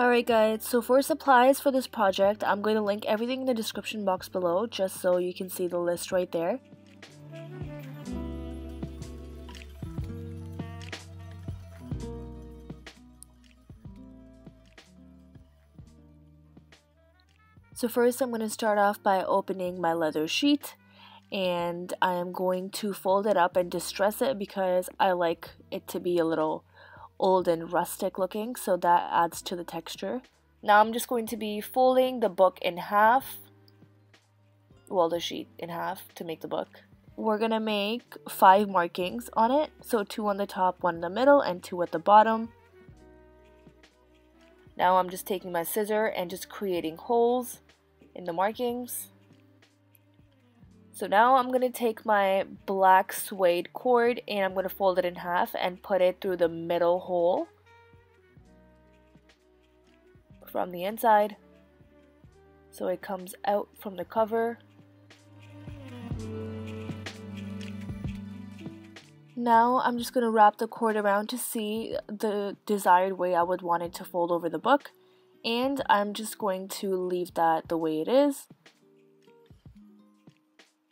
Alright guys, so for supplies for this project, I'm going to link everything in the description box below just so you can see the list right there. So first I'm going to start off by opening my leather sheet and I am going to fold it up and distress it because I like it to be a little old and rustic looking so that adds to the texture. Now I'm just going to be folding the book in half, well the sheet in half to make the book. We're to make five markings on it, so two on the top, one in the middle, and two at the bottom. Now I'm just taking my scissor and just creating holes in the markings. So now I'm going to take my black suede cord and I'm going to fold it in half and put it through the middle hole from the inside. So it comes out from the cover. Now I'm just going to wrap the cord around to see the desired way I would want it to fold over the book. And I'm just going to leave that the way it is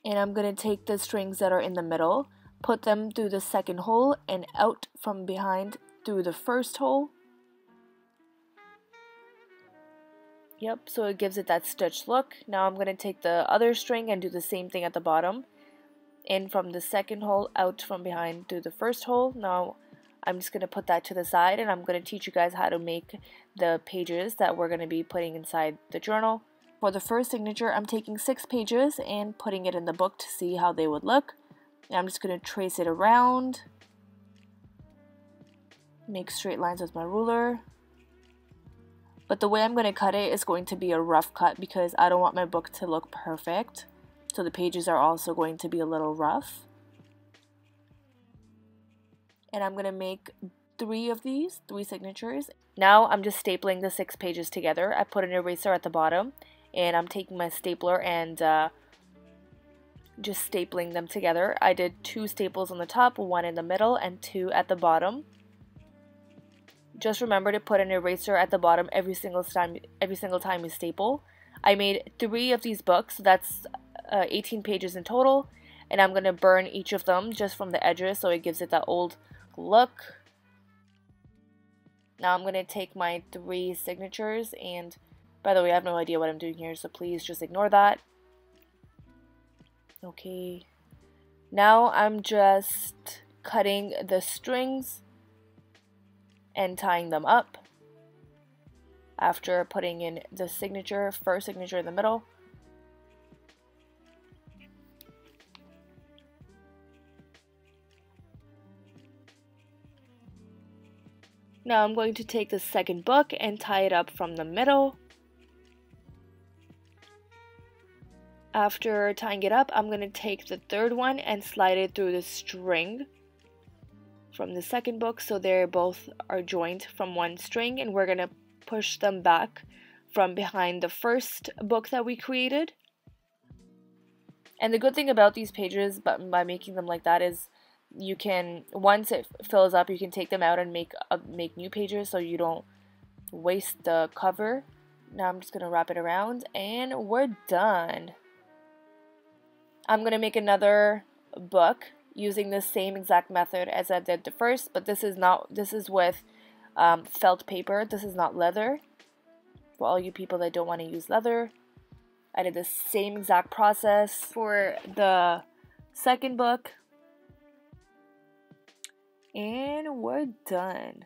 and I'm going to take the strings that are in the middle put them through the second hole and out from behind through the first hole. Yep so it gives it that stitched look. Now I'm going to take the other string and do the same thing at the bottom. In from the second hole out from behind through the first hole. Now I'm just going to put that to the side and I'm going to teach you guys how to make the pages that we're going to be putting inside the journal. For the first signature, I'm taking six pages and putting it in the book to see how they would look. And I'm just going to trace it around, make straight lines with my ruler. But the way I'm going to cut it is going to be a rough cut because I don't want my book to look perfect. So the pages are also going to be a little rough and I'm gonna make three of these, three signatures. Now I'm just stapling the six pages together. I put an eraser at the bottom and I'm taking my stapler and uh, just stapling them together. I did two staples on the top, one in the middle, and two at the bottom. Just remember to put an eraser at the bottom every single time every single time you staple. I made three of these books, so that's uh, 18 pages in total, and I'm going to burn each of them just from the edges so it gives it that old look. Now I'm going to take my three signatures and by the way I have no idea what I'm doing here so please just ignore that. Okay. Now I'm just cutting the strings and tying them up after putting in the signature, first signature in the middle. Now I'm going to take the second book and tie it up from the middle. After tying it up, I'm going to take the third one and slide it through the string from the second book so they both are joined from one string and we're going to push them back from behind the first book that we created. And the good thing about these pages but by making them like that is you can once it fills up you can take them out and make uh, make new pages so you don't waste the cover now I'm just gonna wrap it around and we're done I'm gonna make another book using the same exact method as I did the first but this is not this is with um, felt paper. This is not leather. For all you people that don't want to use leather I did the same exact process. For the second book and we're done.